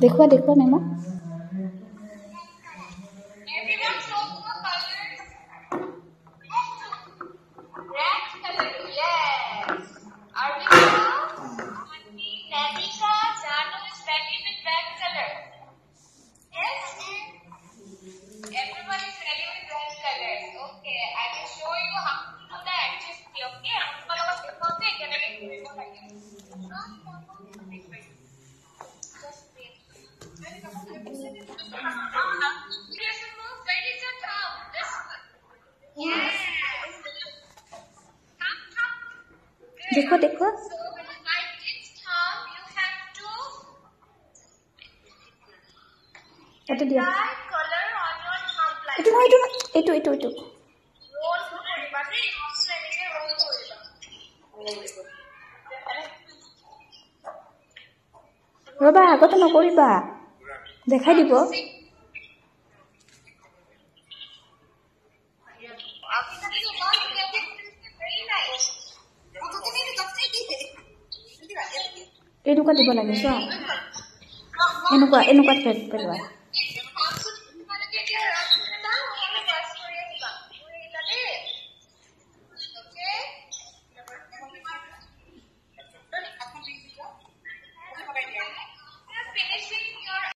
देखो देखो नेमा Everyone is ready with red colors. Okay, I will show you how. দেখো দেখো এইটো দিয়া এইটো নহয় এইটো এইটো এইটো এইটো ৰবা আগতে নকৰিবা। দেখাই দিব। এনেকুৱা দিব লাগে চোৱা। এনেকুৱা এনেকুৱা পেলোৱা।